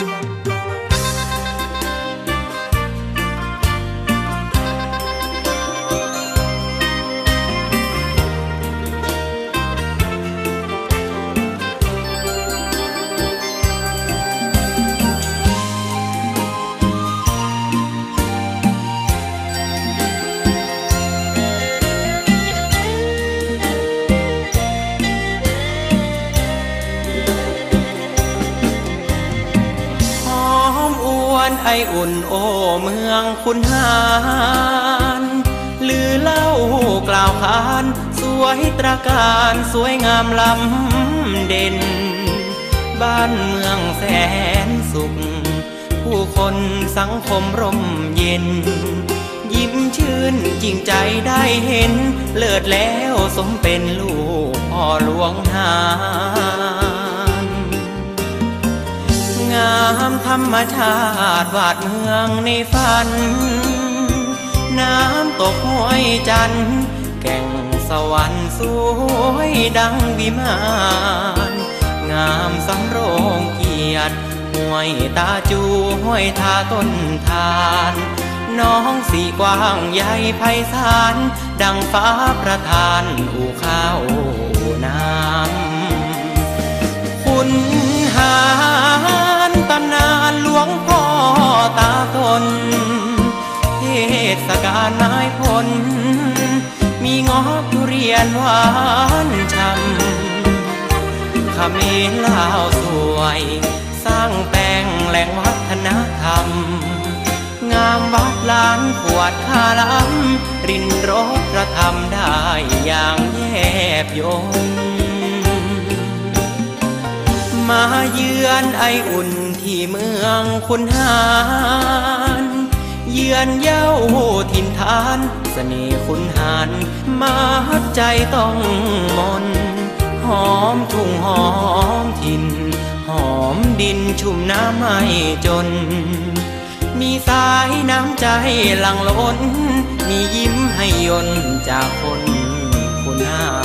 ห ออุ่นโอเมืองคุณหารลือเล่ากล่าวขาน สวยตราการสวยงามล้ำเด่น บ้านเมืองแสนสุข ผู้คนสังคมร่มเย็น ยิ้มชื่นจริงใจได้เห็น เลิศแล้วสมเป็นลูกพ่อหลวงหาามธรรมชาติวาดเมืองในฝัน น้ำตกห้วยจัน แก่งสวรรค์สวยดังวิมาน งามสำโรงเกียรติห้วยตาจูห้วยทาต้นทาน น้องสีกว้างใหญ่ไพศาลดังฟ้าประทานอู่ข้า ทุเรียนหวานช่ำขมิ้นลาวสวย สร้างแปลงแหล่งวัฒนธรรม งามวัดล้านขวดคาล้ำรินรสพระธรรมได้อย่างแยบยนมาเยือนไออุ่นที่เมืองคุณหาร เยือนเย้าถิ่นฐานเสน่ห์คุณหารมาใจต้องมน หอมทุ่งหอมถิ่น หอมดินชุ่มน้ำไม่จน มีสายน้ำใจหลั่งล้น มียิ้มให้ยนจากคนคุณหา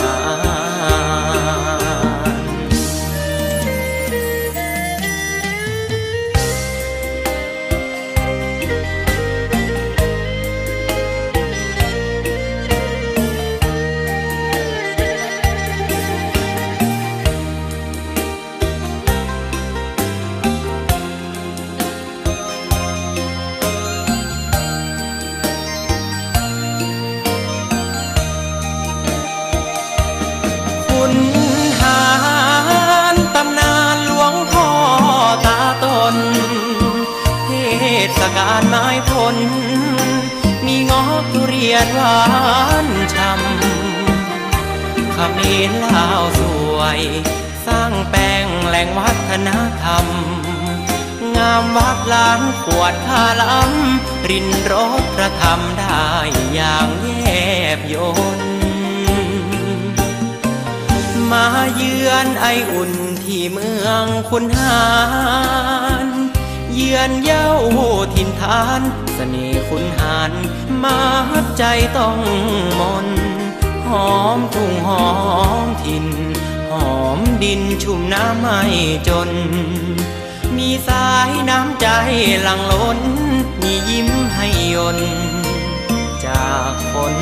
อกทุเรียนหวานช่ำขมิ้นลาวสวย สร้างแปลงแหล่งวัฒนธรรม งามวัดล้านขวดคาล้ำรินรสพระธรรมได้อย่างแยบยนมาเยือนไออุ่นที่เมืองคุณหารเยือนเย้าถิ่นฐานเสน่ห์คุณหาร มาใจต้องมน หอมทุ่งหอมถิ่น หอมดินชุ่มน้ำไม่จน มีสายน้ำใจหลั่งล้น มียิ้มให้ยน จากคน